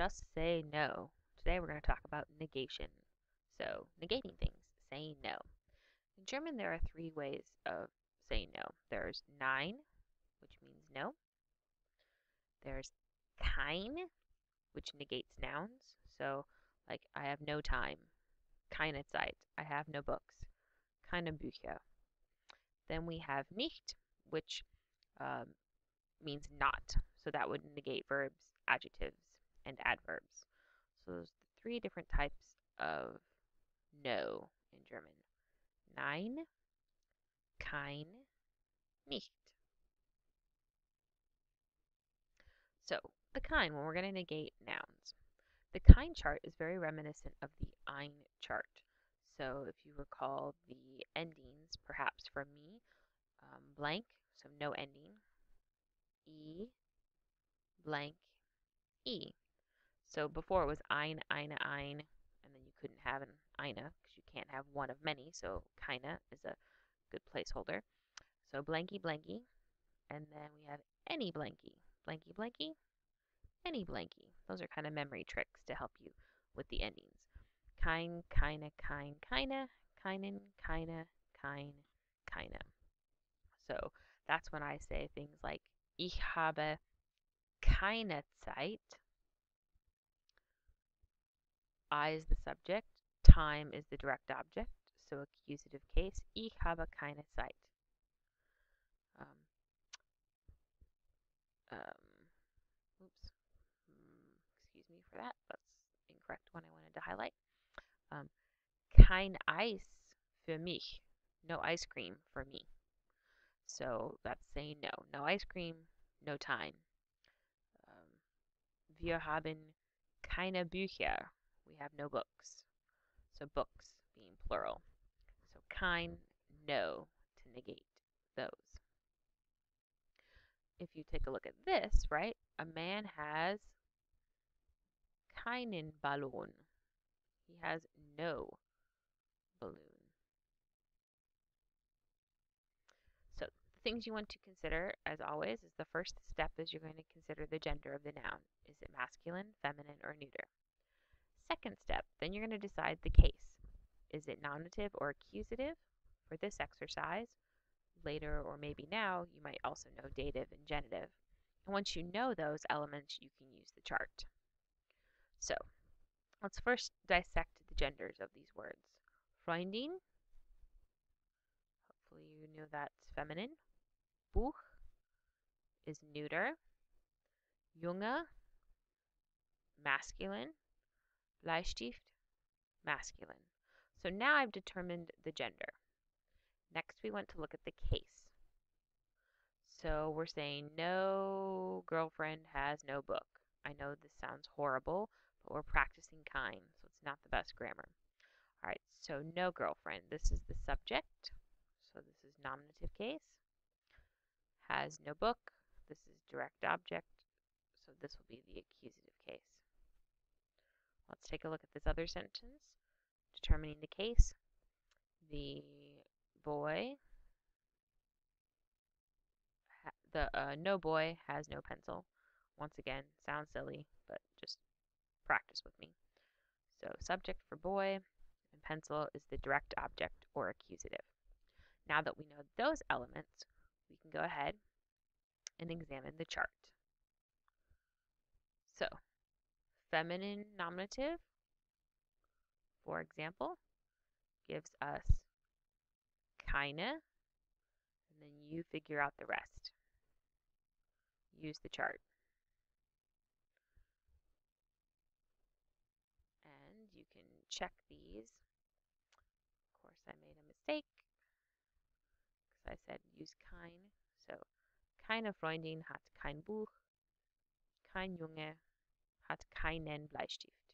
just say no. Today we're going to talk about negation. So, negating things, saying no. In German, there are three ways of saying no. There's nein, which means no. There's kein, which negates nouns. So, like, I have no time. Keine Zeit. I have no books. Keine Bücher. Then we have nicht, which um, means not. So that would negate verbs, adjectives, and adverbs. So those are three different types of no in German. Nein, kein, nicht. So the kein, when we're going to negate nouns. The kein chart is very reminiscent of the ein chart. So if you recall the endings, perhaps for me, um, blank, so no ending, e, blank, e. So before it was ein, eine, ein, and then you couldn't have an eine because you can't have one of many, so keine is a good placeholder. So blanky, blanky, and then we have any blanky, blanky, blanky, any blanky. Those are kind of memory tricks to help you with the endings. Kein, keine, kein, keine, keinen, keine, kein, keine. So that's when I say things like Ich habe keine Zeit. I is the subject, time is the direct object, so accusative case. Ich habe keine Zeit. Um, um, oops, mm, excuse me for that. That's incorrect one I wanted to highlight. Um, kein Eis für mich. No ice cream for me. So that's saying no. No ice cream, no time. Um, wir haben keine Bücher. Have no books. So books being plural. So kein, no to negate those. If you take a look at this, right, a man has keinen Ballon. He has no balloon. So the things you want to consider, as always, is the first step is you're going to consider the gender of the noun. Is it masculine, feminine, or neuter? Second step, then you're going to decide the case. Is it nominative or accusative? For this exercise, later or maybe now, you might also know dative and genitive. And once you know those elements, you can use the chart. So, let's first dissect the genders of these words. Freundin, hopefully you know that's feminine. Buch is neuter. Junge, masculine. Bleistift, masculine. So now I've determined the gender. Next we want to look at the case. So we're saying no girlfriend has no book. I know this sounds horrible, but we're practicing kein, so it's not the best grammar. All right, so no girlfriend. This is the subject. So this is nominative case. Has no book. This is direct object. So this will be the accusative case. Let's take a look at this other sentence. Determining the case. The boy, the uh, no boy has no pencil. Once again, sounds silly, but just practice with me. So subject for boy and pencil is the direct object or accusative. Now that we know those elements, we can go ahead and examine the chart. So feminine nominative, for example, gives us keine, and then you figure out the rest. Use the chart. And you can check these. Of course, I made a mistake because I said use kein. So, keine Freundin hat kein Buch. Kein Junge hat keinen Bleistift.